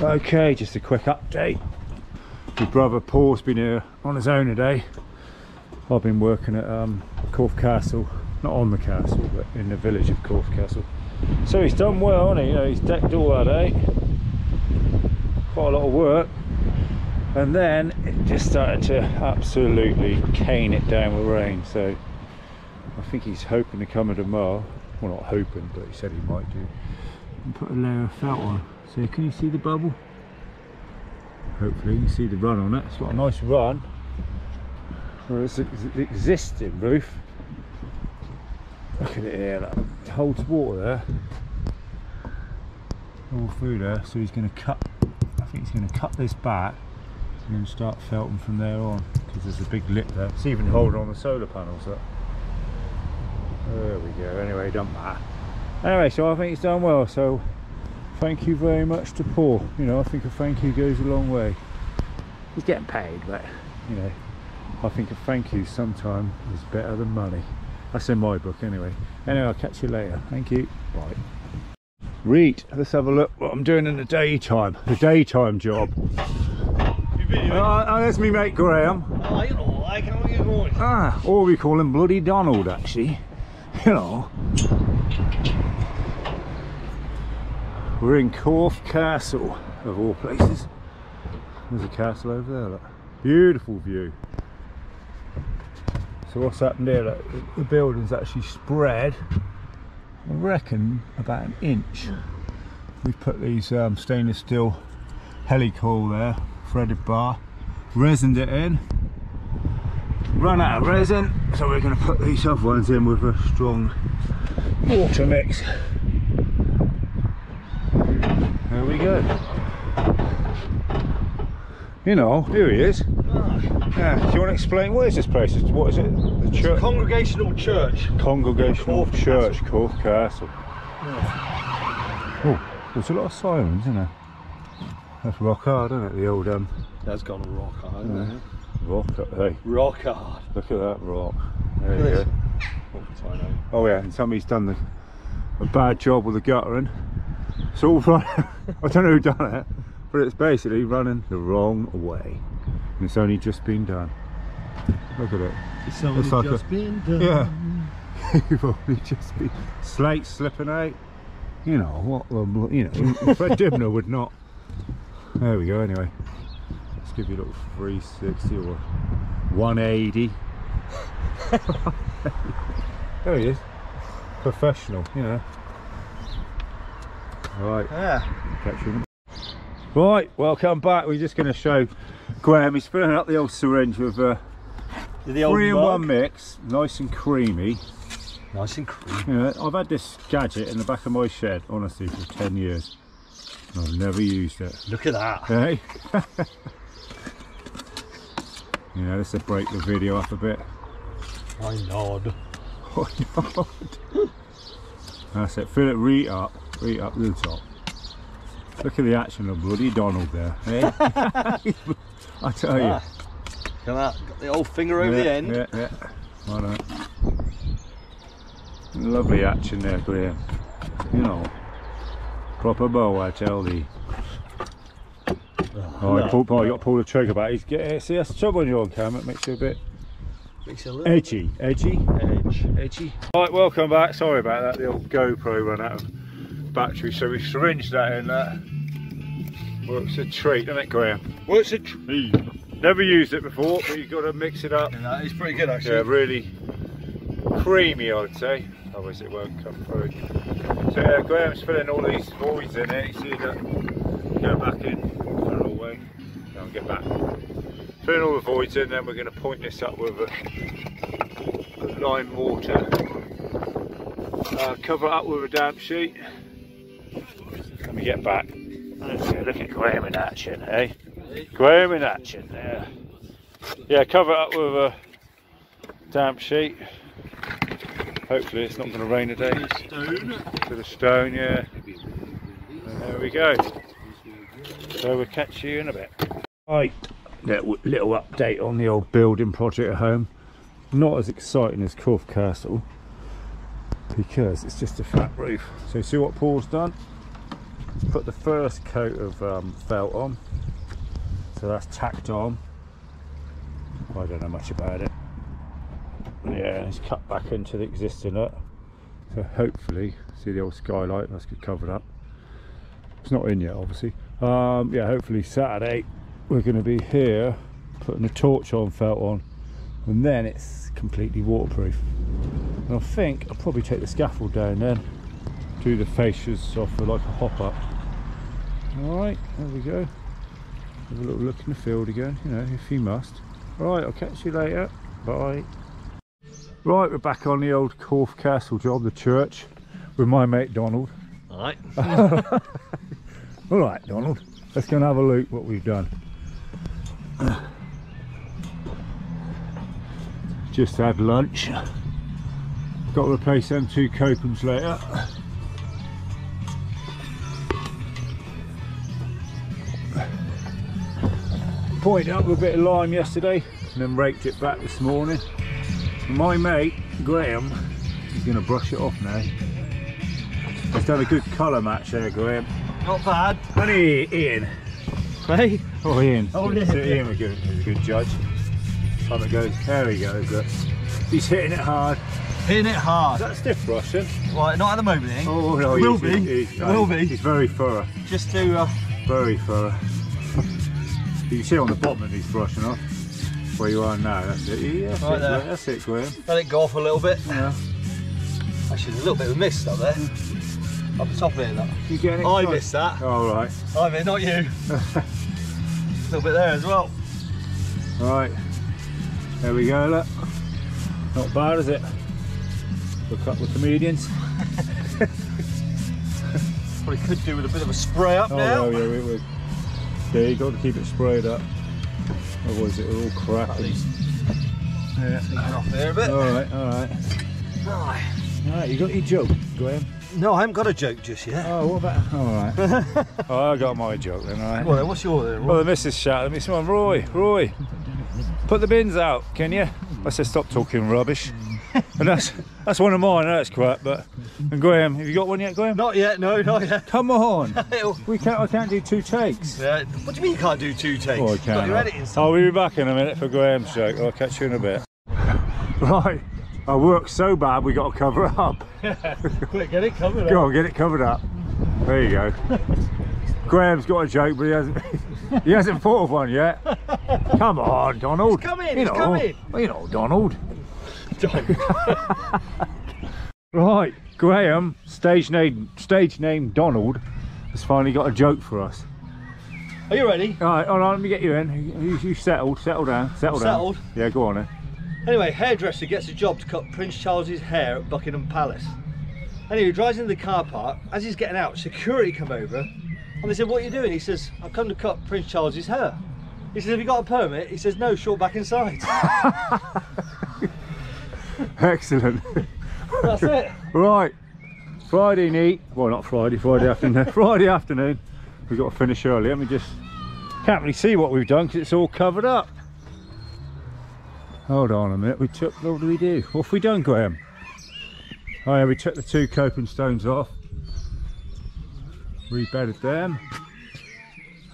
Okay, just a quick update. My brother Paul's been here on his own today. I've been working at um, Corfe Castle, not on the castle, but in the village of Corfe Castle. So he's done well, hasn't he? You know, he's decked all that out. Quite a lot of work. And then it just started to absolutely cane it down with rain. So I think he's hoping to come tomorrow. Well, not hoping, but he said he might do. And put a layer of felt on. So can you see the bubble? Hopefully you can see the run on it. It's got a nice run. Whereas it's the existing roof, look at it here, that holds water there. All through there. So he's going to cut, I think he's going to cut this back and then start felting from there on because there's a big lip there. It's even holding on the solar panels up. There we go. Anyway, don't matter. Anyway, so I think it's done well. So thank you very much to Paul. You know, I think a thank you goes a long way. He's getting paid, but you know, I think a thank you sometime is better than money. That's in my book anyway. Anyway, I'll catch you later. Thank you. Bye. Read, let's have a look what I'm doing in the daytime. The daytime job. Uh, oh, there's me mate Graham. Oh, you're alright, how are you? Ah, or we call him Bloody Donald actually. You know. We're in Corfe Castle, of all places. There's a castle over there, look. Beautiful view. So what's happened here, look, the building's actually spread, I reckon, about an inch. We've put these um, stainless steel helicoil there, threaded bar, resined it in, run out of resin, so we're going to put these other ones in with a strong water mix. We go. You know, here he is. Yeah, do you want to explain what is this place? What is it? The church? Congregational church. Congregational Corfe Church, Corfe Castle. Oh, there's a lot of sirens, isn't there? That's rock hard, isn't it? The old um, That's gone rock hard, isn't it? rock. Hey, Rock hard. look at that rock. There you go. Oh, Oh yeah, and somebody's done the, a bad job with the guttering. It's all run, I don't know who done it, but it's basically running the wrong way. And it's only just been done. Look at it. It's only It's like just a- been done. Yeah. You've only just been slate slipping out. You know what? Um, the blo- You know, Fred Dibnah would not. There we go. Anyway, let's give you a little 360 or 180. there he is. Professional, you know. Right, Yeah. catch you. in a- Right, welcome back. We're just going to show Graham. He's filling up the old syringe with uh, The old three in one mix, nice and creamy. Nice and creamy. Know, I've had this gadget in the back of my shed, honestly, for 10 years. I've never used it. Look at that. Hey? you know, this will break the video up a bit. I nod. Oh, God. That's it, fill it right up, right up to the top. Look at the action of bloody Donald there, eh? I tell you. Ah. Look at that. Got the old finger over yeah, the end. Yeah, yeah. Lovely action there, Graham. You know, proper bow, I tell thee. Oh, I no. pulled, oh, you got to pull the trigger back. He's get, see, that's the trouble when you're on camera. It makes you a bit Makes it a little edgy. Edgy? edge. Edgy. Right, welcome back. Sorry about that. The old GoPro ran out of battery, so we syringed that in. That works a treat, doesn't it, Graham? Works a treat. Never used it before, but you've got to mix it up. And that is pretty good actually. Yeah, really creamy, I would say. Otherwise, it won't come through. So, yeah, Graham's filling all these voids in it. You see that? Go back in. Go the wrong way. No, get back. Filling all the voids in, then we're going to point this up with a, a lime mortar. Uh, cover it up with a damp sheet. Let me get back. Okay, look at Graham in action, eh? Graham in action, yeah. Yeah, cover it up with a damp sheet. Hopefully it's not going to rain today. Stone. To the stone, yeah. And there we go. So we'll catch you in a bit. Right, little, little update on the old building project at home. Not as exciting as Corfe Castle because it's just a flat roof. So see what Paul's done? Put the first coat of um, felt on. So that's tacked on. I don't know much about it. Yeah, it's cut back into the existing nut. So hopefully, see the old skylight, that's get covered up. It's not in yet, obviously. Um, yeah, hopefully Saturday we're going to be here putting the torch on, felt on, and then it's completely waterproof. And I think I'll probably take the scaffold down then, do the fascias off for like a hop up. Alright, there we go. Have a little look in the field again, you know, if you must. Right, I'll catch you later. Bye. Right, we're back on the old Corfe Castle job, the church, with my mate Donald. Alright. All right, Donald, let's go and have a look what we've done. Just had lunch. Got to replace them two copings later. Pointed up with a bit of lime yesterday and then raked it back this morning. My mate, Graham, is going to brush it off now. He's done a good colour match there, Graham. Not bad. Honey, Ian. Hey? Oh, Ian. Oh, So yeah. Ian was good, was a good judge. Time it goes. There he goes. Look. He's hitting it hard. Hitting it hard. that stiff brushing? Right, not at the moment, eh? Oh no, It will he's, be. He's, will be. He's very thorough. Just to, uh, Very thorough. You can see on the bottom that he's brushing off. Where you are now. That's it. Yeah, that's, Right it, there. That's it, Graham. let it go off a little bit. Yeah. Actually, there's a little bit of mist up there. Up the top of it, that. You getting I excited? missed that. All right. I mean, not you. a little bit there as well. Right. There we go. Look. Not bad, is it? For a couple of comedians. Probably could do with a bit of a spray up Oh, now. well, yeah, we, we, yeah, you got to keep it sprayed up. Otherwise, it'll all crack. Yeah. off there a bit. All right, all right. Right. All right, you got your joke, Graham. No, I haven't got a joke just yet. Oh, what about? All right. oh, I got my joke then. All right. Well, then, what's your there? Well, the missus shouted at me, "Come on, Roy, Roy, put the bins out, can you?" I said, "Stop talking rubbish." and that's that's one of mine. That's crap. But and Graham, have you got one yet, Graham? Not yet, no, not yet. Come on. We can't. I can't do two takes. yeah. What do you mean you can't do two takes? Oh, I can. I'll be back in a minute for Graham's joke. I'll catch you in a bit. Right, I worked so bad we got to cover it up. Quick, get it covered up. Go on, get it covered up. There you go. Graham's got a joke, but he hasn't. He hasn't thought of one yet. Come on, Donald. It's coming, You know, coming. You know, Donald. Done. Right, Graham, stage name, stage name Donald, has finally got a joke for us. Are you ready? All right, hold on, let me get you in. You, you settled, settle down, settle down. Settled. Yeah, go on then. Anyway, hairdresser gets a job to cut Prince Charles's hair at Buckingham Palace. Anyway, he drives into the car park. As he's getting out, security come over and they said, What are you doing? He says, I've come to cut Prince Charles's hair. He says, Have you got a permit? He says, No, short back inside. Excellent. That's it. right, Friday night. Well, not Friday, Friday afternoon. Friday afternoon. We've got to finish early. Let me just. Can't really see what we've done because it's all covered up. Hold on a minute. We took. What do we do? What have we done, Graham? Oh yeah, we took the two coping stones off. Rebedded them.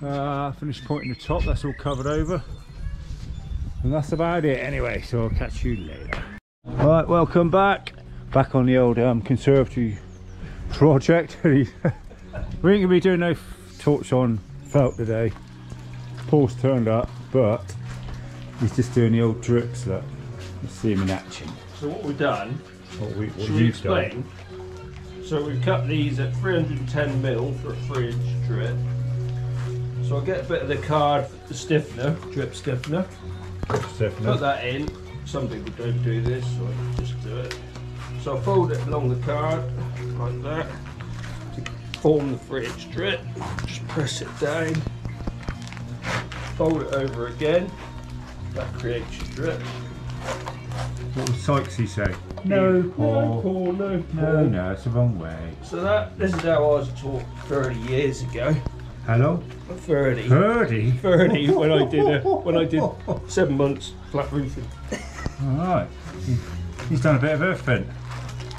Uh, finished pointing the top. That's all covered over. And that's about it anyway. So I'll catch you later. Right, welcome back. Back on the old um, conservatory project. we ain't gonna be doing no torch on felt today. Paul's turned up, but he's just doing the old drips. Look, let's see him in action. So what we've done, What we, what should we you've done. explain? So we've cut these at 310 mil for a three inch drip. So I'll get a bit of the card, the stiffener, drip stiffener, Stiffener. put that in. Some people don't do this, so I just do it. So I fold it along the card, like that, to form the three inch drip. Just press it down, fold it over again, that creates your drip. What was Sykesy say? No, Paul. no, Paul, no, Paul. No, no, it's the wrong way. So that this is how I was taught 30 years ago. Hello, 30. Purdy. 30 when I did a, when I did seven months flat roofing. All right, he's done a bit of everything.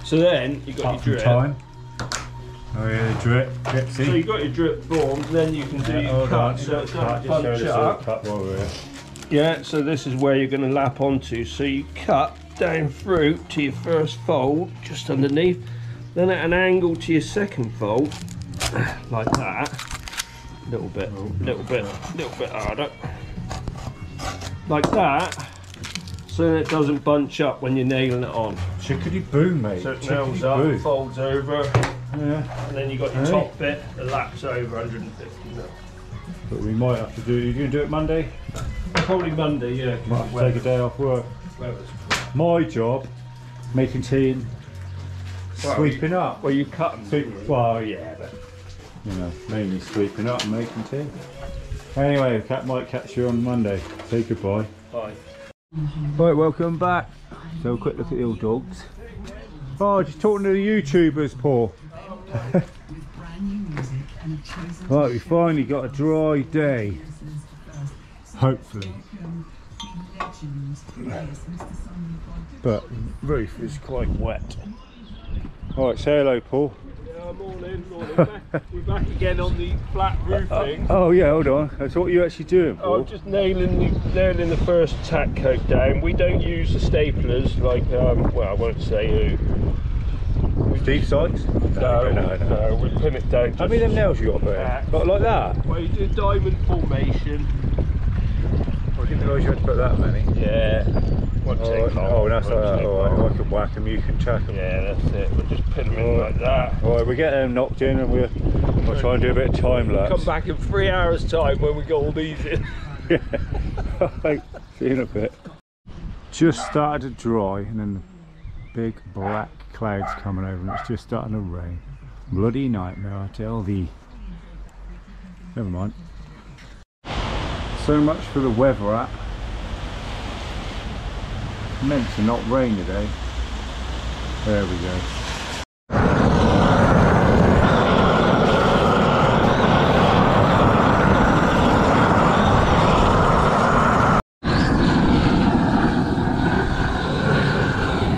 So then you got Apart your drip. time. Oh yeah, the drip, drip, So you got your drip formed, then you can do Yeah, your cut. on, So cut, doesn't just show bunch the sort of up. cut while we're here. Yeah, so this is where you're going to lap onto. So you cut down through to your first fold, just underneath, then at an angle to your second fold, like that. Little bit, oh. little bit, little bit harder. Like that, so it doesn't bunch up when you're nailing it on. Chickadee boo, mate. So it nails up, boo. folds over, Yeah, and then you got your Hey. top bit that laps over 150 mil. but we might have to do. You gonna do it Monday? Probably Monday, yeah. Might have to take a day off work. weather's- My job, making tea and Well, sweeping up. Well, you cut them. Sweep, well, yeah, but you know, mainly sweeping up and making tea. Anyway, cat might catch you on Monday. Say goodbye. Bye. Mm-hmm. Right, welcome back. So a quick look at the old dogs. Oh, just talking to the YouTubers, Paul. right, we finally got a dry day. Hopefully. But roof is quite wet. Alright, say hello, Paul. Yeah, morning, morning. Back- We're back again on the flat roofing. Oh yeah, hold on. That's what are you're actually doing, Oh, Paul. just nailing the, nailing the first tack coat down. We don't use the staplers like, um, well, I won't say who. Steve Sykes? No, no, no. no, we pin it down. How many of them nails you got there? Got like that? Well, you do diamond formation. I didn't realise you had to put that many. Yeah. Oh, take oh, that's won't alright. Alright, long. I can whack them, you can chuck them. Yeah, that's it. We'll just pin them in oh. like that. Alright, we get them knocked in and we'll, we'll try and do a bit of time lapse. Come back in three hours' time when we got all these in. yeah. Alright, see you in a bit. Just started to dry and then the big black clouds coming over and it's just starting to rain. Bloody nightmare, I tell thee. Never mind. So much for the weather app. Meant to not rain today. There we go.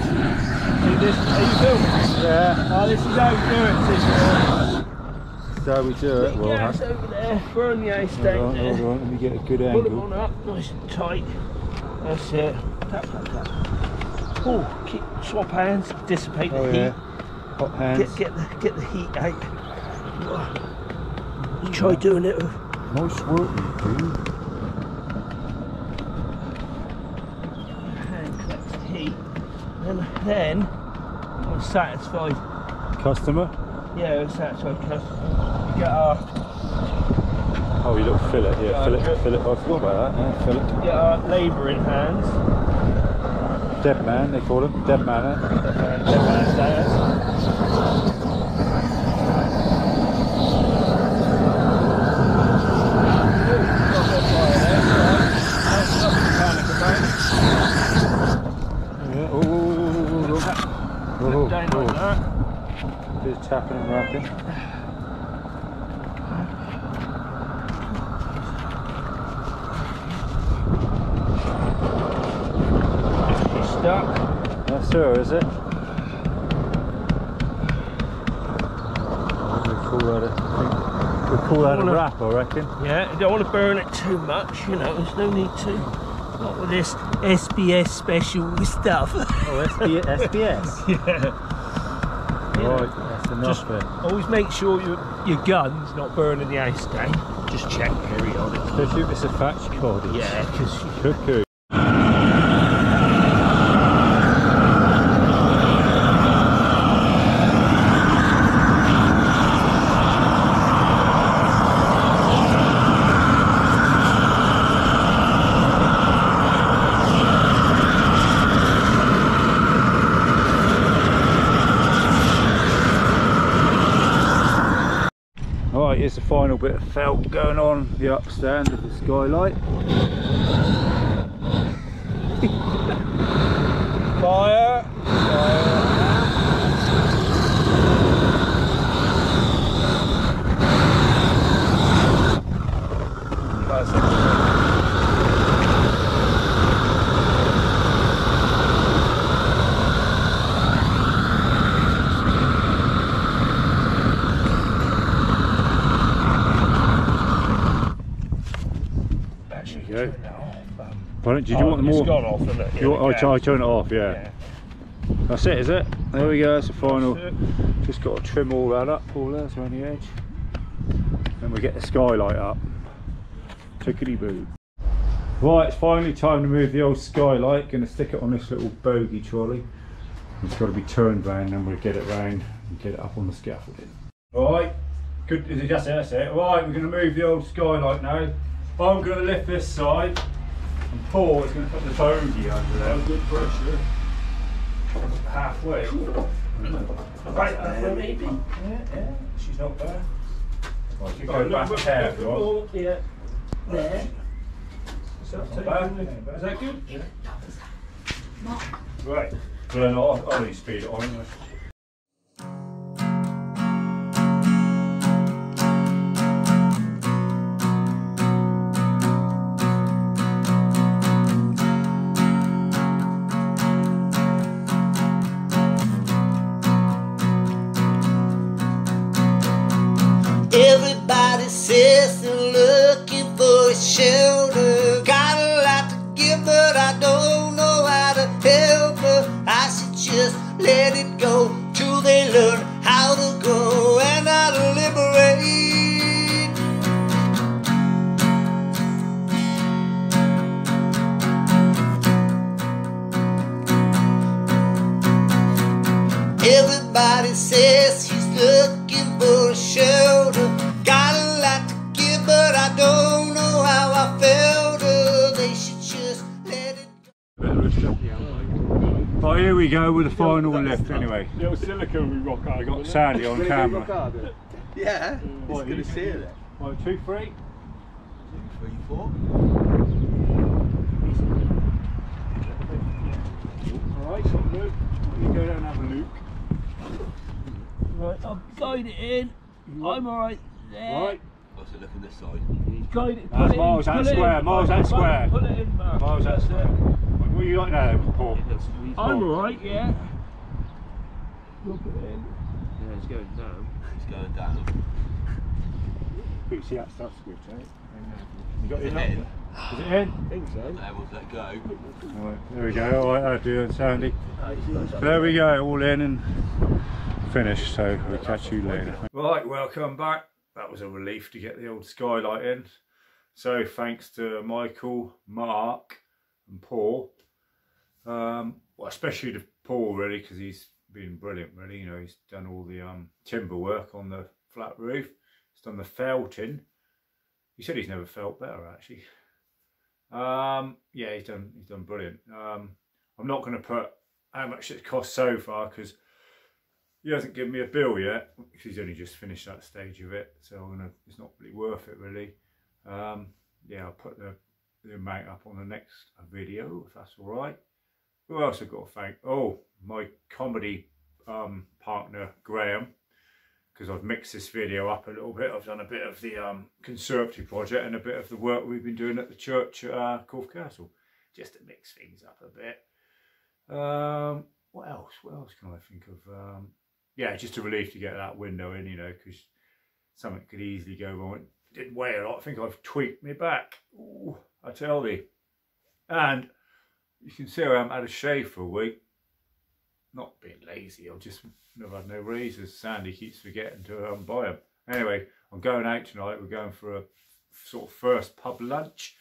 Are you filming? Yeah, Oh, this is how we do it. This so we do it. Well, gas over there, burn the ice down on, there. hold on, let me get a good Pull them angle. on up, nice and tight. That's it. Tap, tap, tap. Oh, keep, swap hands, dissipate the Oh heat. yeah, hot hands. Get, get, the, get the heat out. You try doing it with Nice work, you do. hand collects the heat. And then, I'm satisfied. Customer? Yeah, I'm satisfied customer. you get our, Oh, you little fillet, yeah, Yeah, fillet, drip. fillet. I forgot about that. Yeah, fillet. get our labouring hands. Dead man, they call him. Dead man. Eh? Dead man's hands. Yeah. Oh, oh, oh, oh, oh, Down oh, like oh. that. Just tapping and rapping. She's stuck. Her, is it? We call that a, we call that a wrap, I reckon. Yeah, you don't want to burn it too much, you know, there's no need to. Not with this SBS special stuff. Oh, SBS. SBS. yeah. Right, that's enough Just then. always make sure your, your gun's not burning the ice down. Just check periodically. Especially if it's a thatch cottage. Yeah, because Cuckoo. Alright, here's the final bit of felt going on the upstand of the skylight. fire. you go. Did you oh, want it's more? gone off, isn't it? You want, oh, try turn it off, yeah. Yeah. That's it, is it? There we go, that's the final. That's. Just got to trim all that up, all that's around the edge. Then we get the skylight up. Tickety boo. Right, it's finally time to move the old skylight. Gonna stick it on this little bogey trolley. It's got to be turned round, then we'll get it round and get it up on the scaffolding. Right, good. Is it that's it? That's it. Right, we're gonna move the old skylight now. I'm gonna lift this side, and Paul is gonna put the bogey under there. Good pressure. Halfway. Right there, maybe. Yeah, yeah. She's not bad. Right, you Oh, go back look, a hair, look, if you want. look, Yeah. There. Is that, Not bad. is that good? Yeah. Right. Glenn, I'll, I'll only speed it on. Everybody says they're looking for a shelter. Right, here we go with the final lift anyway. Little silicone we rock out. We got Sandy on camera. Yeah, he's Right, gonna you- see it. Right, two, three. Three, four. Alright, so Luke, you go down and have a look. Right, I'll guide it in. I'm alright there. Right, What's it looking this side? Guide it. That's pull it miles, that's pull it in. square, miles, that's square. Pull it in, Mark. miles that's That's it. What do you like now, Paul? I'm alright, yeah. Drop it in. He's going down. You see that stuff squid, eh? You got Is your it number? Is it in? I think so. There, we'll let go. Right, there we go. All right, that'll do it, Sandy. There we go, all in and finished. So we'll catch you later. Right, welcome back. That was a relief to get the old skylight in. So thanks to Michael, Mark, and Paul. Um, well, especially to Paul really, because he's been brilliant. Really, you know, he's done all the um, timber work on the flat roof. He's done the felting. He said he's never felt better actually. Um, yeah, he's done he's done brilliant. Um, I'm not going to put how much it cost so far because he hasn't given me a bill yet because he's only just finished that stage of it. So I'm gonna it's not really worth it really. Um, yeah, I'll put the the amount up on the next video if that's all right. Who else I've got to thank? Oh, my comedy um, partner Graham because I've mixed this video up a little bit. I've done a bit of the um, conservatory project and a bit of the work we've been doing at the church at uh, Corfe Castle, just to mix things up a bit. Um, what else? What else can I think of? Um, yeah, just a relief to get that window in, you know, because something could easily go wrong. It didn't weigh a lot. I think I've tweaked me back. Ooh, I tell thee. And you can see I haven't had a shave for a week. Not being lazy, I've just never had no razors. Sandy keeps forgetting to um, buy them. Anyway, I'm going out tonight. We're going for a sort of first pub lunch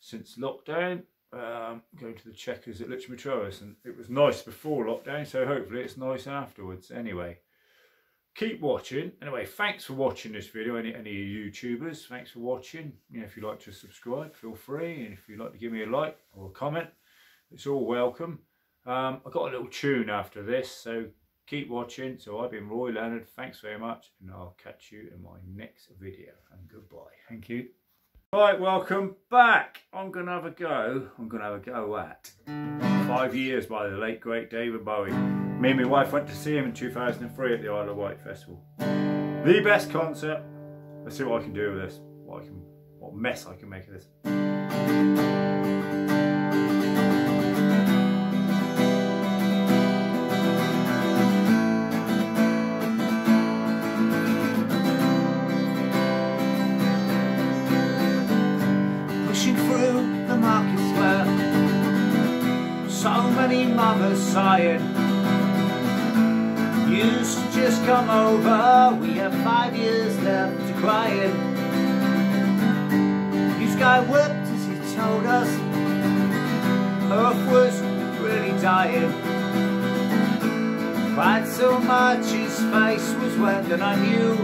since lockdown. Um, going to the Checkers at Litchmere Terrace, and it was nice before lockdown, so hopefully it's nice afterwards. Anyway, keep watching. Anyway, thanks for watching this video. Any any YouTubers, thanks for watching. You know, if you'd like to subscribe, feel free, and if you'd like to give me a like or a comment, it's all welcome. Um, I've got a little tune after this, so keep watching. So I've been Roy Leonard. Thanks very much, and I'll catch you in my next video. And goodbye. Thank you. Right, welcome back. I'm gonna have a go. I'm gonna have a go at Five Years by the late great David Bowie. Me and my wife went to see him in 2003 at the Isle of Wight Festival. The best concert. Let's see what I can do with this. What I can, what mess I can make of this. Me mama sighing. Used to just come over, we have five years left to crying. This guy worked as he told us, Earth was really dying. Cried so much his face was wet and I knew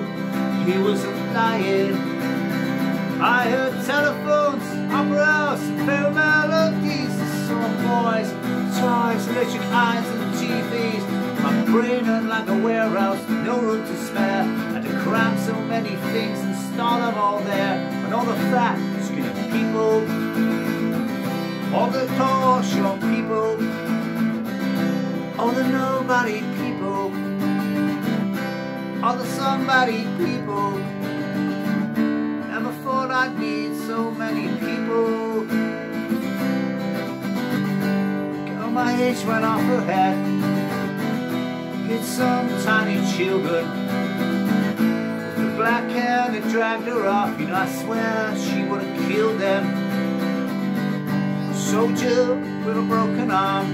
he wasn't lying. I heard telephones, opera house, and melodies, song boys, toys, electric eyes and TVs. My brain earned like a warehouse, no room to spare. Had to cram so many things and store them all there. And all the fat, skinny people, all the tall, short people, all the nobody people, all the somebody people. Never thought I'd need so many people. My age went off her head. Hit some tiny children. The black hair that dragged her off, you know, I swear she would have killed them. Soldier with a broken arm.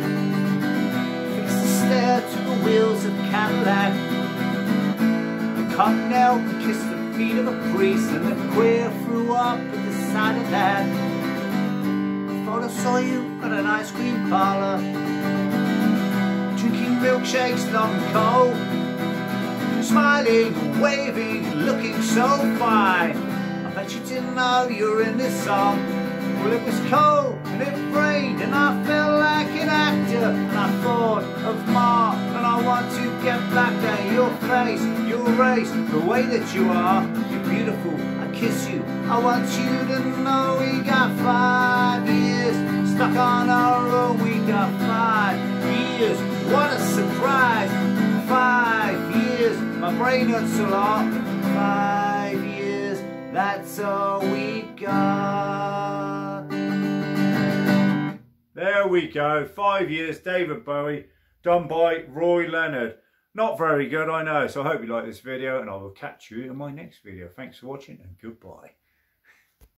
Fixed the stair to the wheels of Cadillac. The cop knelt and kissed the feet of a priest, and the queer threw up at the sight of that. I saw you at an ice cream parlor, drinking milkshakes long cold, smiling, waving, looking so fine. I bet you didn't know you were in this song. Well, it was cold and it rained, and I felt like an actor. And I thought of Ma, and I want to get back there. Your face, your race, the way that you are, you're beautiful. I kiss you. I want you to know we got five stuck on our own. We got five years. What a surprise! Five years. My brain hurts a lot. Five years. That's all we got. There we go. Five years, David Bowie, done by Roy Leonard. Not very good, I know. So I hope you like this video and I will catch you in my next video. Thanks for watching and goodbye.